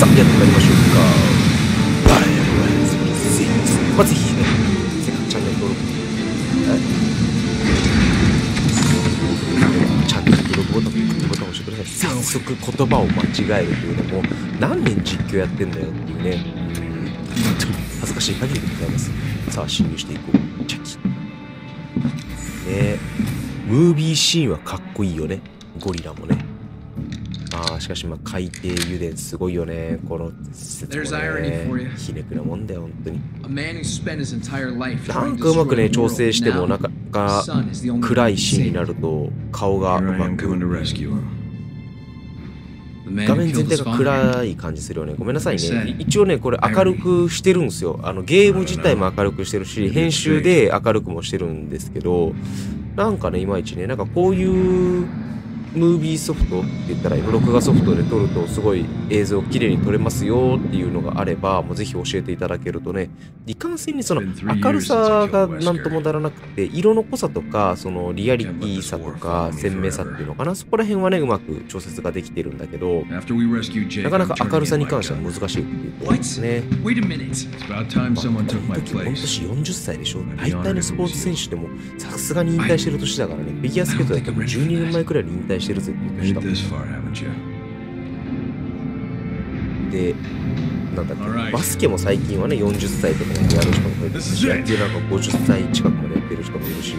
さあやってまいりましょうか。バイオレンス6まずぜひねせっかくチャンネル登録はいチャンネル登録ボタングッドボタンを押してください。早速言葉を間違えるというのも何年実況やってんだよっていうね。うん。本当に恥ずかしい限りでございます。さあ侵入していこう。チャキ。ね。ムービーシーンはかっこいいよね。ゴリラもね。ああしかしまあ海底油田すごいよねこの施設ね.ひねくなもんだよ本当になんかうまくね調.整してもなかなか暗いシーンになると顔がうまく画面全体が.暗い感じするよね。ごめんなさいね。一応ね、これ明るくしてるんですよ。あの、ゲーム自体も明るくしてるし、編集で明るくもしてるんですけど、なんかね、いまいちね、なんかこういうムービーソフトって言ったら録画ソフトで撮るとすごい映像綺麗に撮れますよっていうのがあれば、もうぜひ教えていただけるとね、いかんせんにその明るさがなんともならなくて、色の濃さとか、そのリアリティさとか、鮮明さっていうのかな、そこら辺はね、うまく調節ができてるんだけど、なかなか明るさに関しては.難しいっていうことですね。Wait a minute. It's about time someone took こ my の時、この place. 年40歳でしょ？大体のスポーツ選手でもさすがに引退してる年だからね。フィギュアスケートだけも12年前くらいに引退してるぜっていう年 Made だ it もん this far, haven't you? で、なんだっけ.バスケも最近はね、40歳とかでやる人も増えてるし.野球なんか50歳近くまでやってる人もいるし、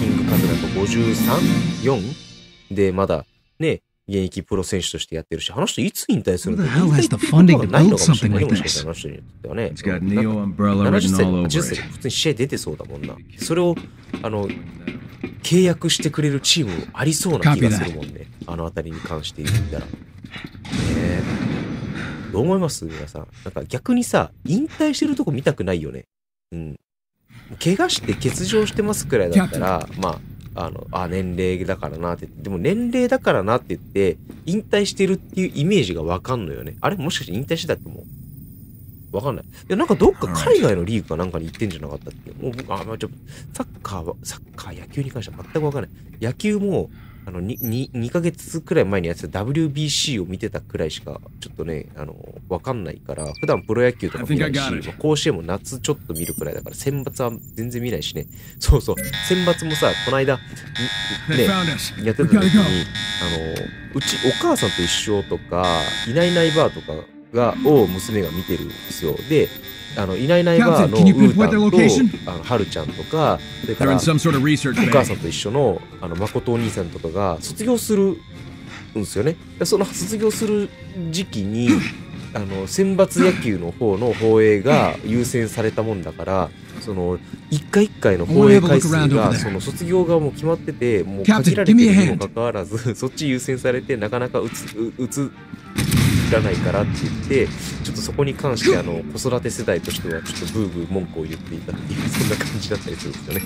キングカズなんか 53?4? で、まだね、現役プロ選手としてやってるし、あの人いつ引退する the hell has the funding to ないのかもしれない something ね like もしかしたらあ?の人にとってはね。It's got なんか Neo Umbrella 70 written 歳 all とか over 10歳普通に試合出てそうだもんな。それを、あの、契約してくれるチームありそうな気がするもんね。あの辺りに関して言ったら。ねえ。どう思います？皆さん。なんか逆にさ、引退してるとこ見たくないよね。うん。怪我して欠場してますくらいだったら、まあ、あの、あ、年齢だからなって。でも年齢だからなって言って、引退してるっていうイメージがわかんのよね。あれもしかして引退してたってもう、わかんない。いや、なんかどっか海外のリーグかなんかに行ってんじゃなかったっけ？もう僕、あ、まあ、ちょ、サッカーは、サッカー、野球に関しては全くわかんない。野球も、あの、2、2, 2ヶ月くらい前にやってた WBC を見てたくらいしか、ちょっとね、あの、わかんないから、普段プロ野球とか見ないし.まあ甲子園も夏ちょっと見るくらいだから、選抜は全然見ないしね。そうそう。選抜もさ、この間、ね.やってた時にあの、うち、お母さんと一緒とか、いないいないばあとかが、を娘が見てるんですよ。で、あの、いないいないばのウータ?ンと、あの、はるちゃんとか、それからお母さ.んと一緒の、あの、誠お兄さんとかが卒業するんですよね。でその卒業する時期に、あの、選抜野球の方の放映が優先されたもんだから、その、一回一回の放映回数が.その卒業がもう決まってて、もう限られてるにも.かかわらず、そっち優先されて、なかなかうつ、ううつ、らないからって言って、ちょっとそこに関して、あの、子育て世代としては、ちょっとブーブー文句を言っていたっていう、そんな感じだったりするんですよね。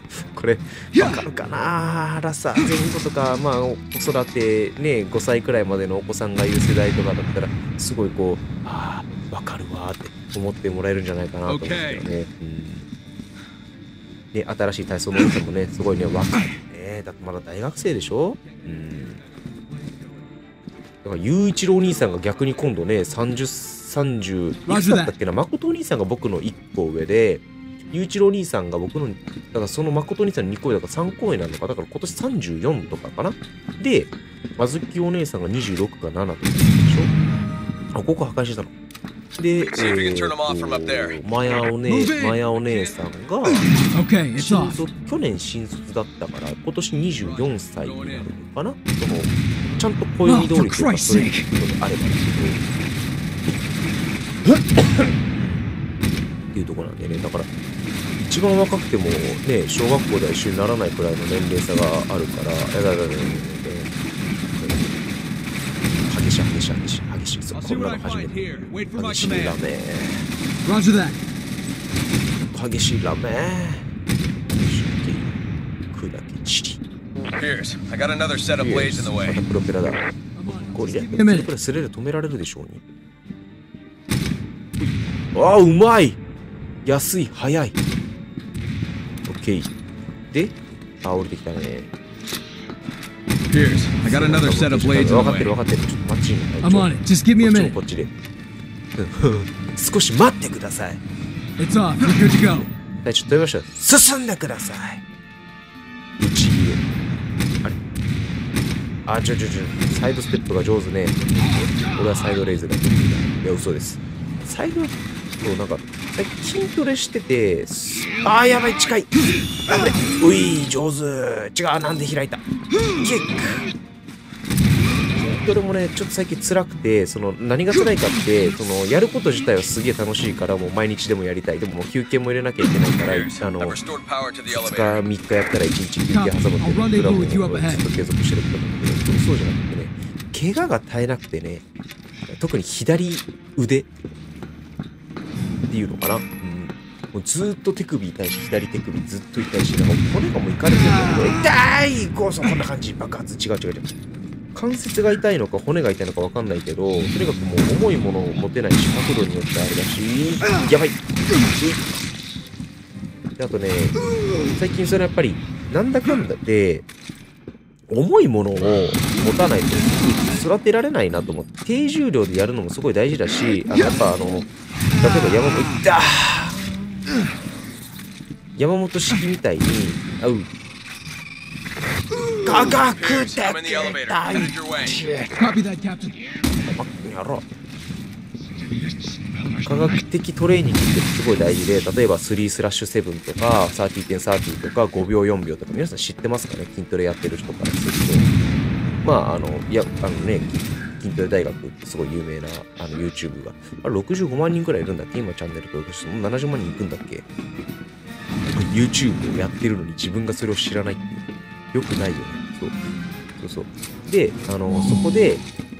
これ、わかるかな？ラサーゼンコとか、まあ、子育てね、5歳くらいまでのお子さんがいる世代とかだったら、すごいこう、ああ、わかるわーって思ってもらえるんじゃないかなと思うんですけどね。うん。ね、新しい体操のお兄さんもね、すごいね、わかるね。だってまだ大学生でしょ？うん。だから、雄一郎お兄さんが逆に今度ね、30、30、いくつだったっけな、誠お兄さんが僕の1個上で、雄一郎お兄さんが僕の、だからその誠お兄さんの2個上だから3個上なのか、だから今年34とかかな？で、あずきお姉さんが26か7とかでしょ？あ、ここ破壊してたの。で、え.ー、マヤお姉.マヤお姉さんが、新.卒去年新卒だったから今年24歳になるのかな？そのちゃんと暦通りというか oh, それっていうのがあればだけどっていうところなんでねだから一番若くてもね小学校では一緒にならないくらいの年齢差があるからやだやだやだやだ激しい激しい激しい激しいそうこんなの初めて激しいラメ激しいラメ砕け散りまたプロペラだ。これで、止められるでしょう、ああ、うまい。安い、早い。OK。で、あ、降りてきたね。分かってる分かってる。ちょっと待ちに。入っちうこっちで。少し待ってください。はいちょっと言いました進んでください。あ、ちょちょちょ、サイドステップが上手ね。俺はサイドレイズが得意だ。いや、嘘です。サイド、そう、なんか、最近筋トレしてて、あー、やばい、近い。あれ、うい、上手。違う、なんで開いた？キック。筋トレもね、ちょっと最近辛くて、その、何が辛いかって、その、やること自体はすげえ楽しいから、もう毎日でもやりたい。でも休憩も入れなきゃいけないから、あの、2日、3日やったら1日休憩挟むって、クラブもずっと継続してることなんだけど、そうじゃなくてね、怪我が絶えなくてね、特に左腕っていうのかな。うん。もうずっと手首痛いし、左手首ずっと痛いし、なんか骨がもういかれてるんだけど、痛いこうそ、こんな感じ、爆発、違う違う違う。関節が痛いのか骨が痛いのか分かんないけど、とにかくもう重いものを持てないし、角度によってあれだし、やばい。あとね、最近それやっぱり、なんだかんだで、重いものを持たないと育てられないなと思って、低重量でやるのもすごい大事だし、あのやっぱあの、例えば山本、いった山本式みたいに、あう、科学的大やろ科学的トレーニングってすごい大事で、例えば3スラッシュ7とか、30.30とか、5秒4秒とか、皆さん知ってますかね？筋トレやってる人からすると。まあ、あの、いや、あのね、筋トレ大学ってすごい有名なあの YouTube が、あれ65万人くらいいるんだっけ？今チャンネル登録して、もう70万人いくんだっけ ?YouTube をやってるのに自分がそれを知らないっていう。よくないよね。そう。そうそう。で、あの、そこで、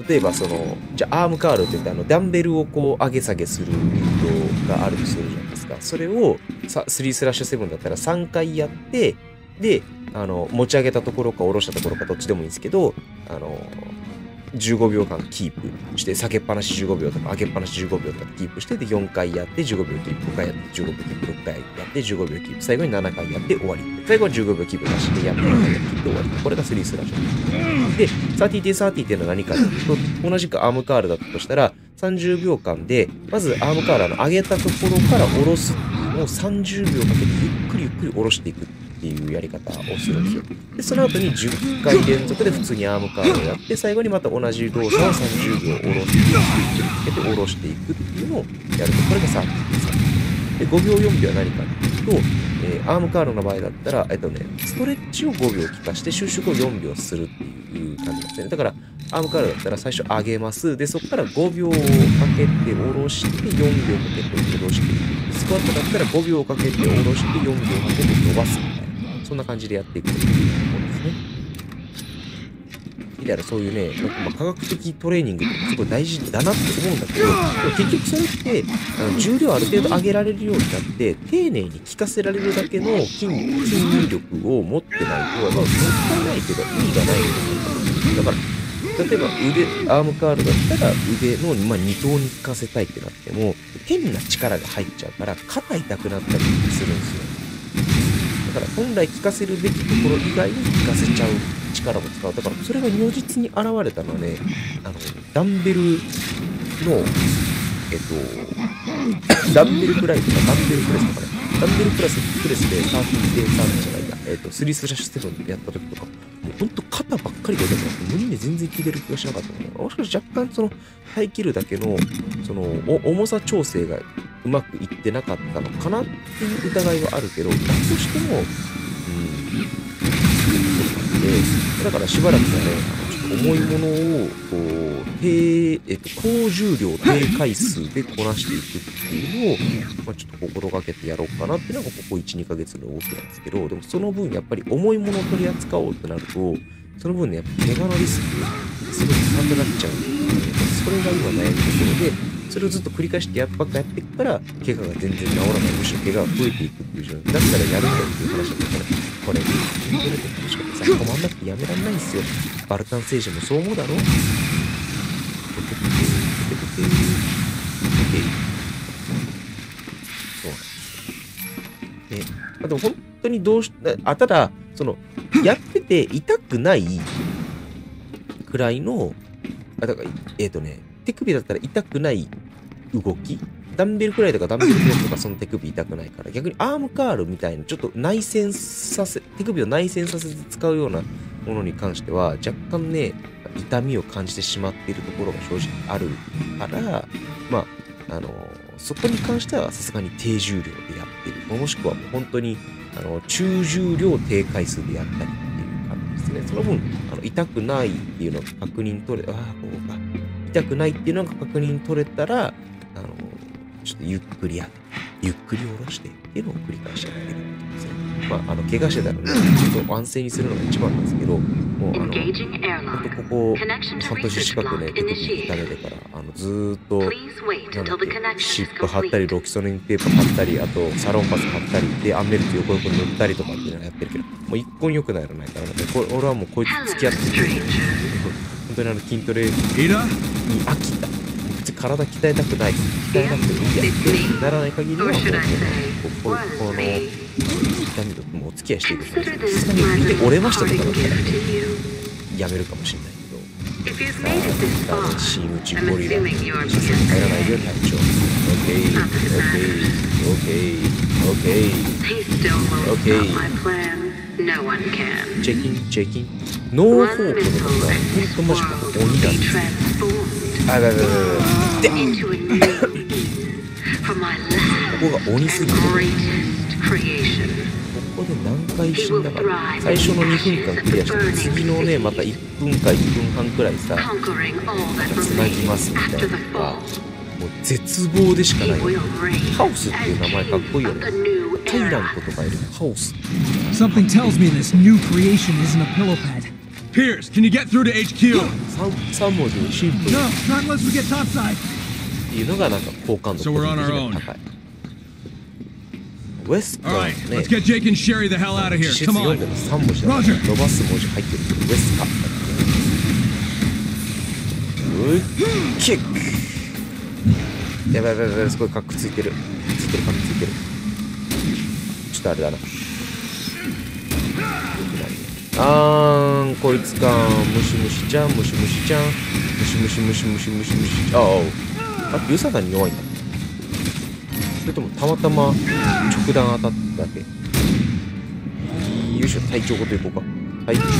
例えばその、じゃアームカールって言ってあの、ダンベルをこう上げ下げする運動があるとするじゃないですか。それを3スラッシュ7だったら3回やって、で、あの、持ち上げたところか下ろしたところかどっちでもいいんですけど、あの、15秒間キープして、下げっぱなし15秒とか上げっぱなし15秒とかキープして、で、4回やって15秒キープ、5回やって15秒キープ、6回やって15秒キープ、最後に7回やって終わり。最後は15秒キープ出してやって7回やって終わり。これが3スラッシュ。で、30-30っていうのは何かというと、同じくアームカールだったとしたら、30秒間で、まずアームカールの上げたところから下ろすっていうのを30秒かけてゆっくりゆっくり下ろしていくっていうやり方をするんですよ。で、その後に10回連続で普通にアームカールをやって、最後にまた同じ動作を30秒下ろして、ゆっくりかけて下ろしていくっていうのをやると、これが30、30。で、5秒4秒は何かっていうと、えーアームカールの場合だったら、えっとね、ストレッチを5秒効かして収縮を4秒するっていう感じなんですね。だから、アームカールだったら最初上げます。で、そこから5秒かけて下ろして、4秒かけて下ろしていく。スクワットだったら5秒かけて下ろして、4秒かけて伸ばす。そんな感じでやっていくというところですね。みたいな、そういうね、なんかま科学的トレーニングってすごい大事だなって思うんだけど、でも結局それって、あの重量ある程度上げられるようになって、丁寧に効かせられるだけの筋筋肉力を持ってないと、まあ、もったいないけど意味がないと思うだから、例えば腕、アームカールだったら腕の、まあ、二頭に効かせたいってなっても、変な力が入っちゃうから、肩痛くなったりするんですよ。だから本来効かせるべきところ以外に効かせちゃう力を使う。だからそれが如実に現れたのはね、あの、ダンベルの、えっと、ダンベルプライとかダンベルプレスとかね、ダンベルプラスプレスで30.3じゃないや、えっと、3スラッシュ7でやった時とか、もうほんと肩ばっかりが痛くなって、無理で全然効いてる気がしなかったのね。もしかして若干その、耐え切るだけの、その、重さ調整がうまくいってなかったのかなっていう疑いはあるけど、だとしても、うん、で、だからしばらくはね、ちょっと重いものを、こう、低、えっと、高重量、低回数でこなしていくっていうのを、まあ、ちょっと心がけてやろうかなっていうのが、ここ1、2ヶ月の動きなんですけど、でもその分、やっぱり重いものを取り扱おうってなると、その分ね、やっぱ怪我のリスク、すごい高くなっちゃうんで、それが今悩みどころで、それをずっと繰り返してやっばっかやっていくから、怪我が全然治らない、むしろ怪我が増えていくっていう状況だったらやるんだよっていう話だったから、これ、筋トレって楽しかったさ、困んなくてやめらんないんですよ。バルタン星人もそう思うだろそうなんですよ。ね。あでも本当にどうし、あ、ただ、その、やってて痛くないくらいのあ、だから、えっ、とね、手首だったら痛くない動き？ダンベルくらいとかダンベルプレスとかその手首痛くないから、逆にアームカールみたいな、ちょっと内旋させ、手首を内旋させて使うようなものに関しては、若干ね、痛みを感じてしまっているところが正直あるから、まあ、あの、そこに関してはさすがに低重量でやってる。もしくはもう本当に、あの、中重量低回数でやったりっていう感じですね。その分、あの痛くないっていうのが確認取れ、ああ、こうか。痛くないっていうのが確認取れたら、あの、ちょっとゆっくり上げて、ゆっくり下ろしてっていうのを繰り返してあげるってことですね。まあ、あの、怪我してたらね、ちょっと安静にするのが一番なんですけど、もう、あの、ほん.とここ、半年近くね、手首.痛めてから、あの、ずーっと、なんだ until っ the け connection 湿 is 布貼ったり.ロキソニンテープ貼ったり、あと、サロンパス貼ったり、で、アンメルト横横塗ったりとかっていうのをやってるけど、もう一個に良くならないからね、これ俺はもうこいつ付き合ってて、stranger. 本当にあの、筋トレに飽きた。別に体鍛えたくない。鍛えなくてもいいやってならない限りはもうこ,こ,この痛みともお付き合いしていくさすがに見て折れましたとかだったらやめるかもしれないけどあーダメチームチゴリラ実際に帰らないでよキャッチオッケーオッケーオッケーオッケーオッケーチェキンチェキンノーホープのことは本当マジか鬼だってここが鬼すぎるここで何回死んだ。か最初の2分間クリアして次のねまた1分か1分半くらいさつなぎますみたいなかもう絶望でしかないハウスっていう名前かっこいいよねテイランことかよりハウスって Pierce, can you get through to HQ? 3, 文字にシンプル No, not unless we get topside. っていうのがなんか好感度 So we're on our 個 own. 人的には高いウェスカ All ー right, ね let's get Jake and Sherry the hell out of here. Come 読 on. んでも3文字だ伸ばす文字入ってるけどウェスカキックやばいやばいやばいすごいカックついてるついてるカックついてるちょっとあれだなあーんこいつかムシムシちゃんムシムシちゃんムシムシムシムシムシムシあああユサダに弱いんだそれともたまたま直弾当たっただけよいしょ隊長ごと行こうか隊長ごと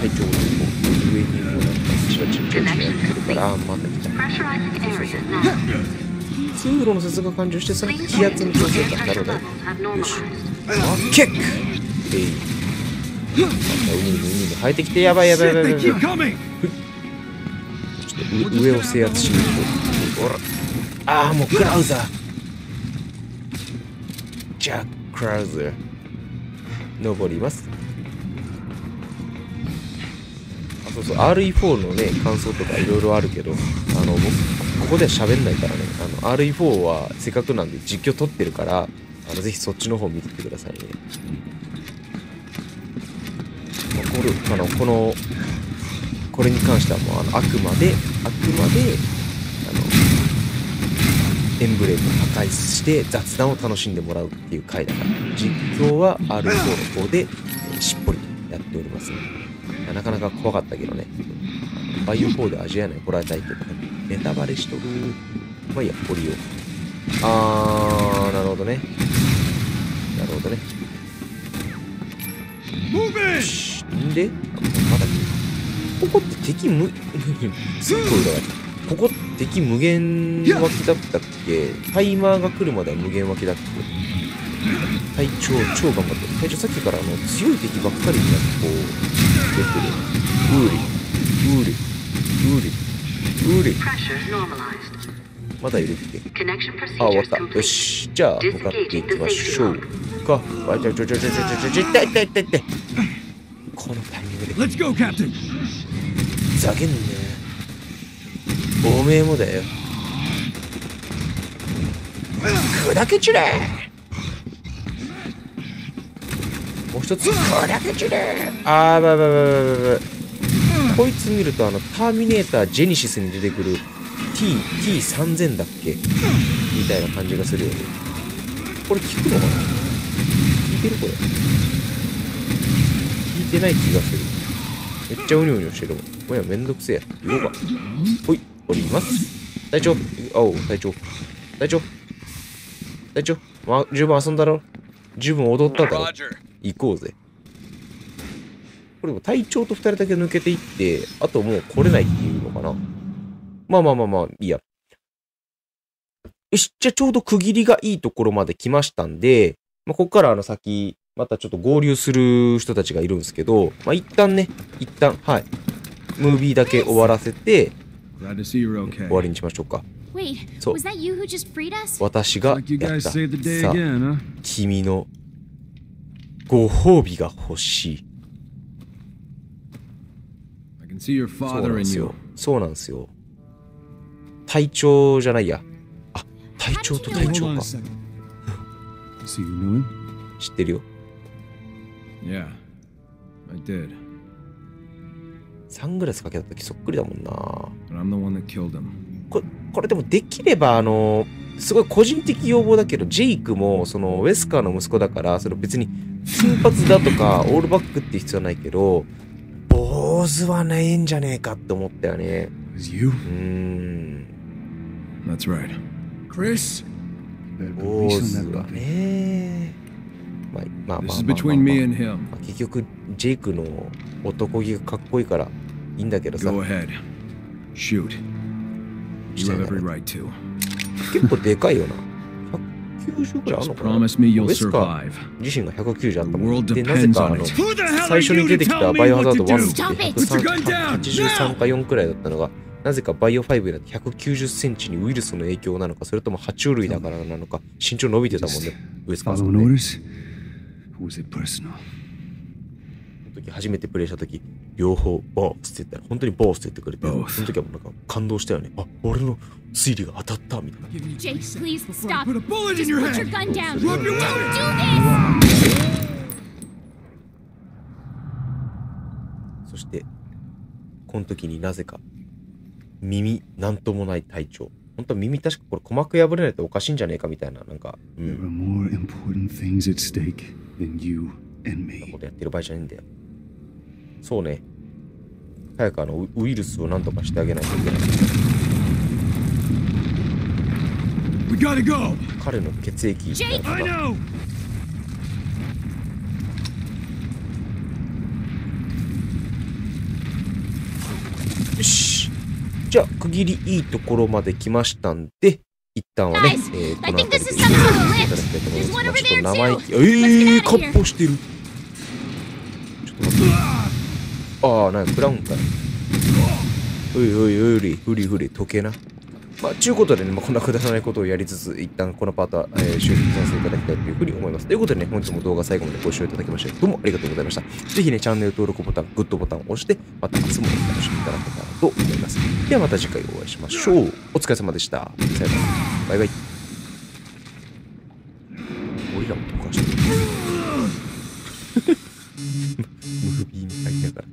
隊長ごと行こう上にもなんかチラチラチラチラやってるからあーまた来た Pressurizing area now. 通路の接が完了してさ気圧の調整 ensure かなる pressure ねよしワンキックえいまたウニにウニに生えてきてやばいやばいやばい。ちょっと上を制圧しに行こう。ほらああもうクラウザー。ジャック・クラウザー登ります。あそうそう。RE4 のね感想とかいろいろあるけどあの僕ここでは喋んないからね。あの RE4 はせっかくなんで実況撮ってるからあのぜひそっちの方見ててくださいね。まあこれあのこのこれに関してはもうあのあくまであくまであのエンブレムを破壊して雑談を楽しんでもらうっていう回だから実況は R4 の方でえしっぽりとやっておりますなかなか怖かったけどね。バイオ4で味わえないホラー体験とかネタバレしとるまあいいや掘りよあーなるほどね。なるほどね。んでまだここって敵無すっごい裏返ったここ敵無限湧きだったっけ？タイマーが来るまでは無限湧きだっけ隊長超頑張ってる隊長さっきからあの強い敵ばっかりになんかこう出てるウーリウーリウーリウーリ.まだいるっけあ、終わった。よ.し。じゃあ、向かっていきましょう。か。あ、ちょちょちょちょちょちょちょ、痛い痛い痛い痛い。このタイミングで、Let's go, Captain. ふざけんなよ。おめえもだよ。砕け散れもう一つ、砕け散れあー、ばいばいばいばいば。こいつ見ると、あの、ターミネータージェニシスに出てくる T、T3000 だっけ？みたいな感じがするよね。これ聞くのかな？聞いてるこれ。聞いてない気がする。ちゃうにょうにょしてるもん。もうやめんどくせえ。行こうか。ほい、降ります。隊長、おう、隊長。隊長。隊長、ま、十分遊んだろ十分踊っただろ.行こうぜ。これも隊長と二人だけ抜けていって、あともう来れないっていうのかな。まあまあまあまあ、いいや。よし、じゃあちょうど区切りがいいところまで来ましたんで、まあ、ここからあの先、またちょっと合流する人たちがいるんですけど、まあ、一旦ね、一旦、はい。ムービーだけ終わらせて、終わりにしましょうか。そう。私がやった、さあ、君のご褒美が欲しい。そうなんですよ。そうなんですよ。隊長じゃないや。あ、隊長と隊長か。知ってるよ。Yeah, I did. サングラスかけた時そっくりだもんな。But I'm the one that killed him. ここれでもできれば、あの、すごい個人的要望だけど、ジェイクも、その、ウェスカーの息子だから、その別に、金髪だとか、オールバックって必要はないけど、坊主はないんじゃねえかって思ったよね。You? うーん。That's right. Chris? 坊主はね。まあ、まあ,結局ジェイクの男気がかっこいいからいいんだけどさ。結構でかいよな。190くらあるのかな？ウェスカ自身が190あったもん。でなぜか最初に出てきたバイオハザード1って183か4くらいだったのがなぜかバイオ5になって190センチにウイルスの影響なのかそれとも爬虫類だからなのか身長伸びてたもんね。ウェスカさんの時初めてプレイした時、両方ボースって言ったら、本当にボースって言ってくれて、その時はもうなんか感動したよね。あ、俺の推理が当たったみたいな。Jake, please stop. Put a bullet in Just your put your head. gun down. Drop your Don't weapon. do this! そして、この時になぜか、耳、なんともない体調。本当は耳確かこれ鼓膜破れないとおかしいんじゃねえかみたいな、なんか、うん.ことやってる場合じゃねえんだよ。そうね。早くあの、ウウイルスをなんとかしてあげないといけない。We gotta go. 彼の血液 Jake! なん I か know. よし。じゃあ、区切りいいところまで来ましたんで、一旦はねえー、この辺りでいただ.きたいと思います。まあちょっと生意.気。えー、カッ.ポしてる。ちょっと待って。ああ、なんかクラウンかい。おいおいおい、ふりふり、時計な。まあ、ちゅうことでね、まあ、こんなくだらないことをやりつつ、一旦このパートは、えー終了させていただきたいというふうに思います。ということでね、本日も動画最後までご視聴いただきまして、どうもありがとうございました。ぜひね、チャンネル登録ボタン、グッドボタンを押して、また明日もお楽しみいただけたらと思います。ではまた次回お会いしましょう。お疲れ様でした。さよなら。バイバイ。俺らも溶かしてる。ムービーに入りながら。